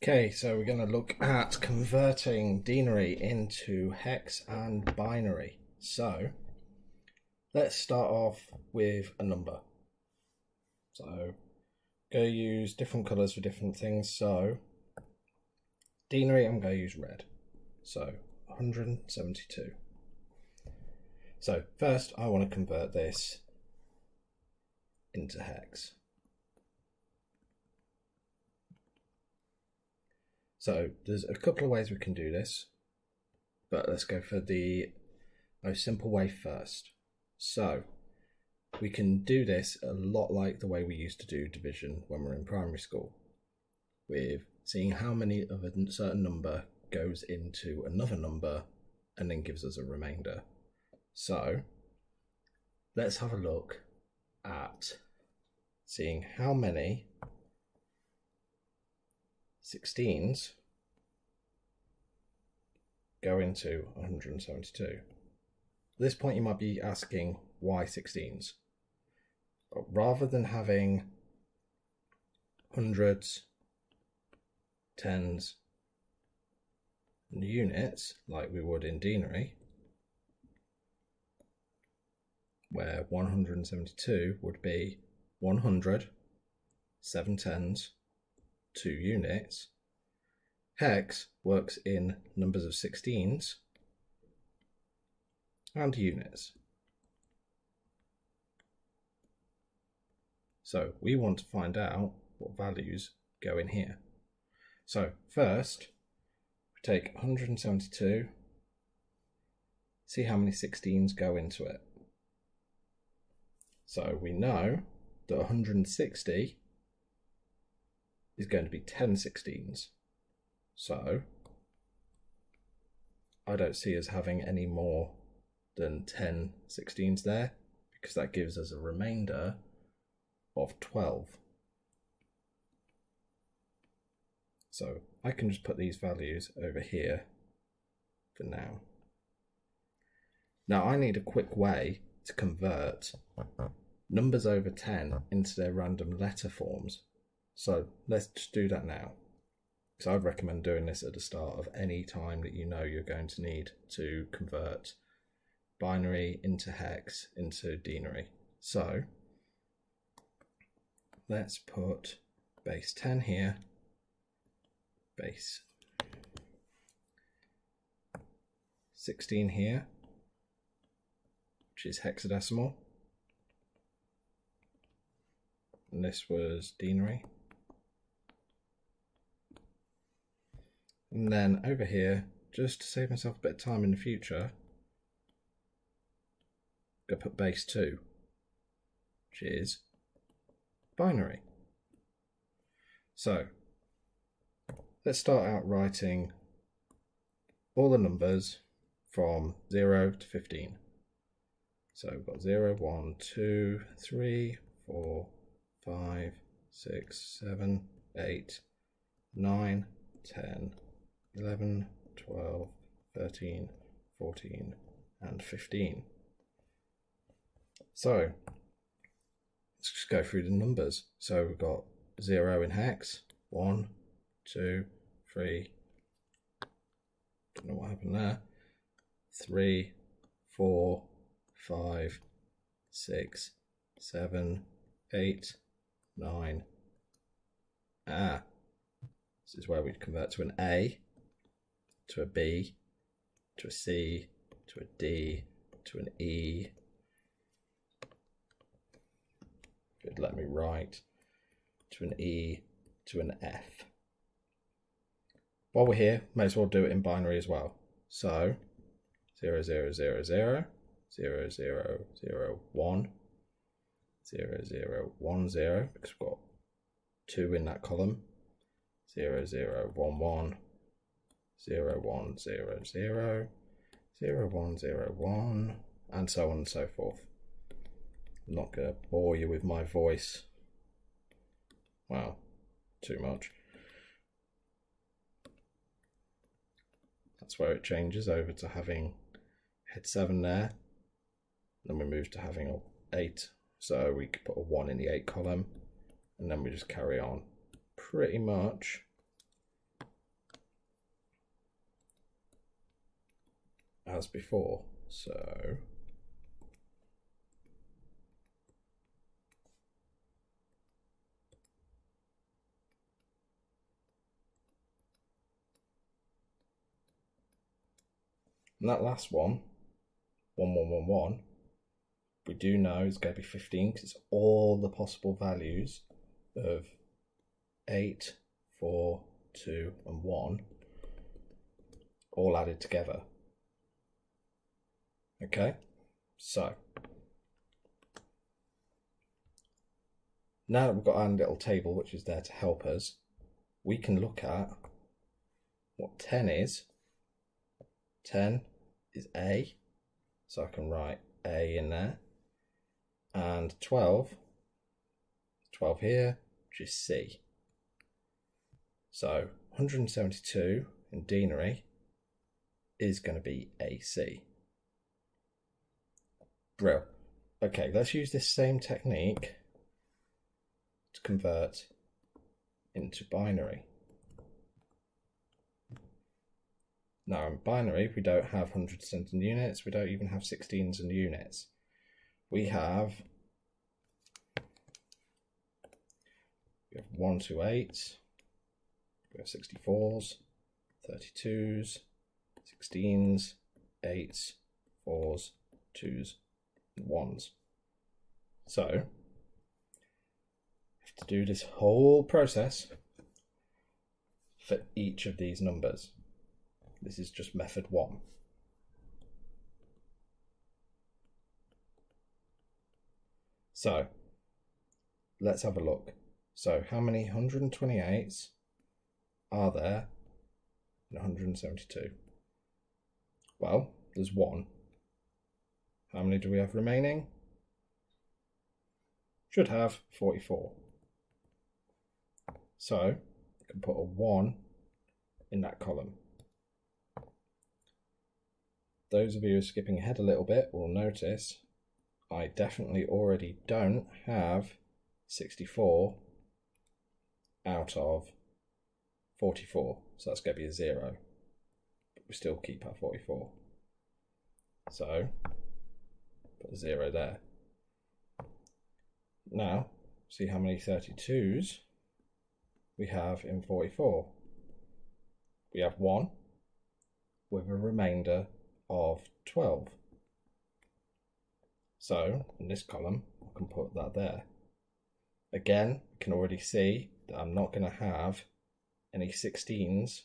Okay, so we're going to look at converting denary into hex and binary. So let's start off with a number. So go use different colors for different things. So denary, I'm going to use red. So 172. So first I want to convert this into hex. So there's a couple of ways we can do this, but let's go for the most simple way first. So we can do this a lot like the way we used to do division when we we're in primary school, with seeing how many of a certain number goes into another number and then gives us a remainder. So let's have a look at seeing how many 16s go into 172. At this point, you might be asking why 16s? But rather than having hundreds, tens, and units like we would in denary, where 172 would be 100, 7 tens, 2 units, Hex works in numbers of 16s and units. So we want to find out what values go in here. So first, we take 172, see how many 16s go into it. So we know that 160 is going to be 10 16s. So I don't see us having any more than 10 16s there because that gives us a remainder of 12. So I can just put these values over here for now. Now I need a quick way to convert numbers over 10 into their random letter forms. So let's just do that now. So I'd recommend doing this at the start of any time that you know you're going to need to convert binary into hex into denary. So let's put base 10 here, base 16 here, which is hexadecimal. And this was denary. And then over here, just to save myself a bit of time in the future, go put base 2, which is binary. So, let's start out writing all the numbers from 0 to 15. So we've got 0, 1, 2, 3, 4, 5, 6, 7, 8, 9, 10, 11, 12, 13, 14, and 15. So, let's just go through the numbers. So we've got 0 in hex, 1, 2, 3, don't know what happened there, 3, 4, 5, 6, 7, 8, 9. Ah, this is where we'd convert to an A to a B, to a C, to a D, to an E. It'd let me write to an E, to an F. While we're here, may as well do it in binary as well. So 0, 0, 0, 0, 0, 0, 0, 1, 0, 0, 1, 0, because we've got 2 in that column, 0, 0, 1, 1, zero one zero zero zero one zero one and so on and so forth. I'm not going to bore you with my voice. Well, too much. That's where it changes over to having head 7 there. Then we move to having a 8. So we could put a 1 in the 8 column. And then we just carry on. Pretty much as before. So And that last one, 1111, we do know it's going to be 15 because it's all the possible values of 8, 4, 2, and 1 all added together. Okay, so now that we've got our little table which is there to help us, we can look at what 10 is 10 is A, so I can write A in there. And 12, 12 here, which is C. So 172 in denary is going to be AC. Brill. Okay, let's use this same technique to convert into binary. Now in binary, we don't have hundreds and units, we don't even have 16s and units. We have, we have 1 to 8, we have 64s, 32s, 16s, 8s, 4s, 2s, and 1s. So, I have to do this whole process for each of these numbers. This is just method one. So let's have a look. So how many 128s are there in 172? Well, there's one. How many do we have remaining? Should have 44. So I can put a 1 in that column. Those of you skipping ahead a little bit will notice I definitely already don't have 64 out of 44. So that's going to be a zero. But we still keep our 44. So put a zero there. Now, see how many 32s we have in 44. We have one with a remainder of 12. So in this column, I can put that there. Again, you can already see that I'm not going to have any 16s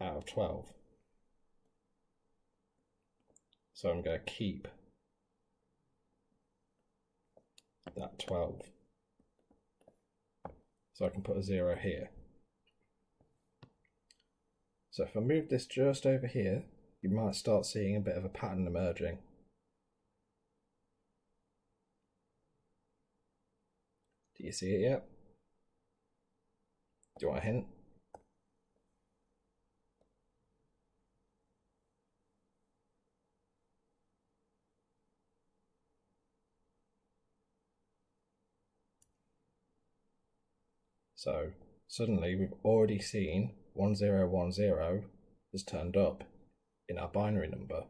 out of 12. So I'm going to keep that 12. So I can put a zero here. So if I move this just over here, you might start seeing a bit of a pattern emerging. Do you see it yet? Do you want a hint? So suddenly we've already seen 1010 has turned up in our binary number.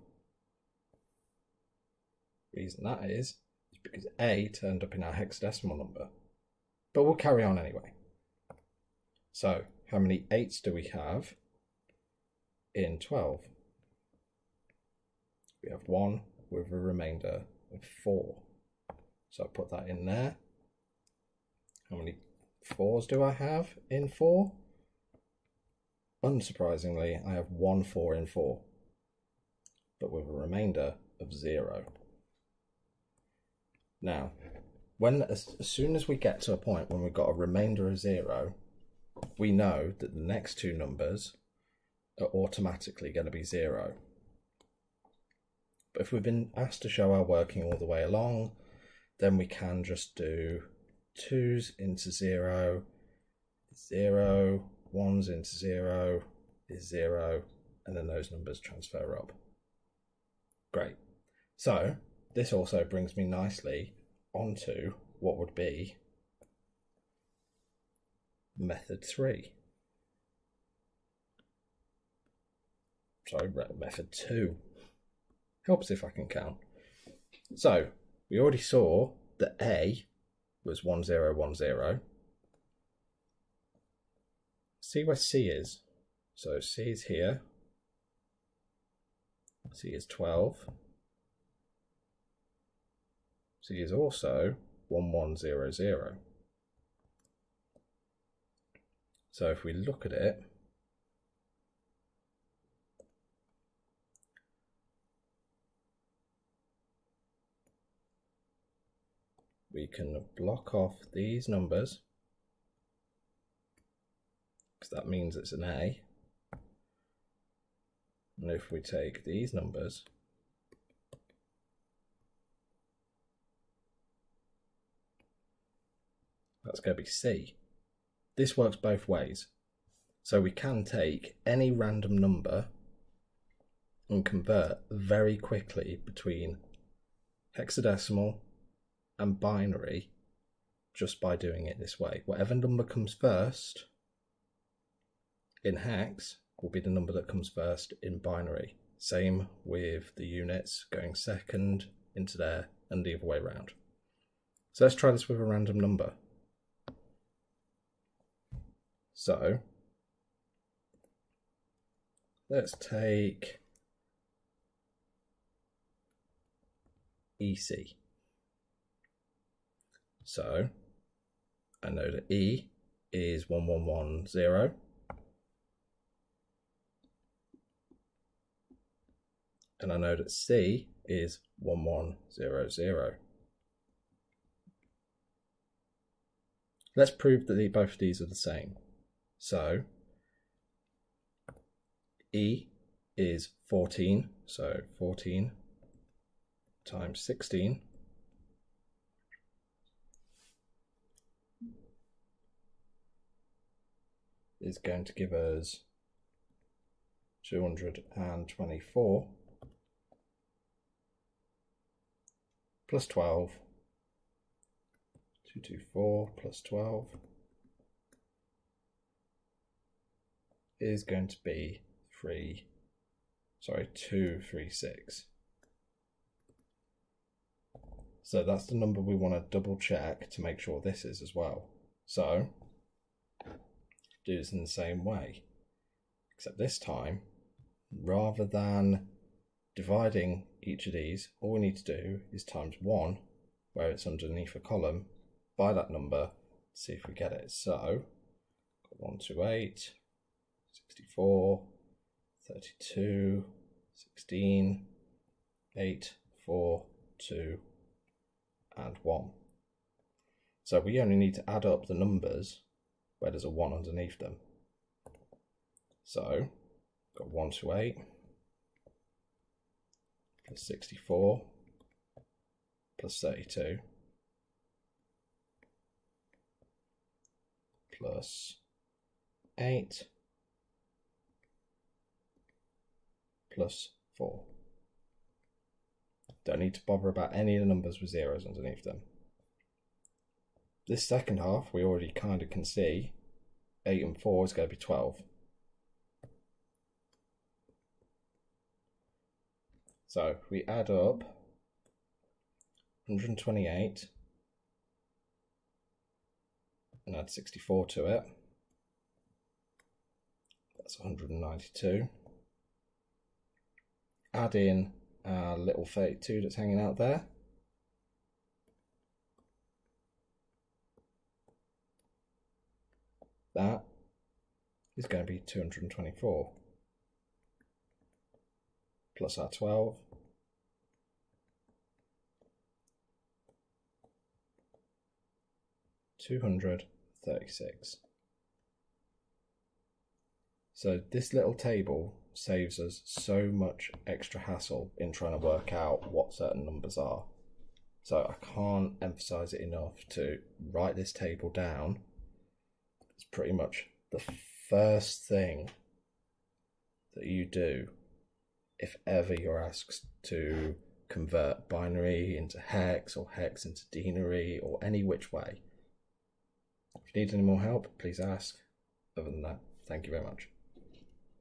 Reason that is, is because A turned up in our hexadecimal number. But we'll carry on anyway. So, how many 8s do we have in 12? We have 1 with a remainder of 4. So I put that in there. How many 4s do I have in 4? Unsurprisingly, I have one 4 in 4, but with a remainder of 0. Now, when as, as soon as we get to a point when we've got a remainder of 0, we know that the next two numbers are automatically going to be 0. But if we've been asked to show our working all the way along, then we can just do 2's into 0, 0, ones into zero is zero, and then those numbers transfer up. Great. So this also brings me nicely onto what would be method three. sorry, method two. Helps if I can count. So we already saw that A was 1010. See where C is. So C is here. C is 12. C is also 1100. So if we look at it, we can block off these numbers because that means it's an A. And if we take these numbers that's going to be C. This works both ways. So we can take any random number and convert very quickly between hexadecimal and binary just by doing it this way. Whatever number comes first in hex will be the number that comes first in binary. Same with the units going second into there and the other way around. So let's try this with a random number. So let's take EC. So I know that E is 1110. And I know that C is 1100. Let's prove that both of these are the same. So E is 14, so 14 times 16 is going to give us 224 plus 12 224 plus 12 is going to be 3 sorry 236 so that's the number we want to double check to make sure this is as well. So do this in the same way. Except this time, rather than dividing each of these, all we need to do is times 1, where it's underneath a column, by that number, see if we get it. So, 128, 64, 32, 16, 8, 4, 2, and 1. So we only need to add up the numbers where there's a 1 underneath them. So, got 1 to 8, plus 64, plus 32, plus 8, plus 4. Don't need to bother about any of the numbers with zeros underneath them. This second half, we already kind of can see 8 and 4 is going to be 12. So we add up 128 and add 64 to it, that's 192. Add in our little 32 that's hanging out there, that is going to be 224 plus our 12 236 so this little table saves us so much extra hassle in trying to work out what certain numbers are. So I can't emphasize it enough to write this table down it's pretty much the first thing that you do if ever you're asked to convert binary into hex or hex into denary or any which way. If you need any more help, please ask. Other than that, thank you very much.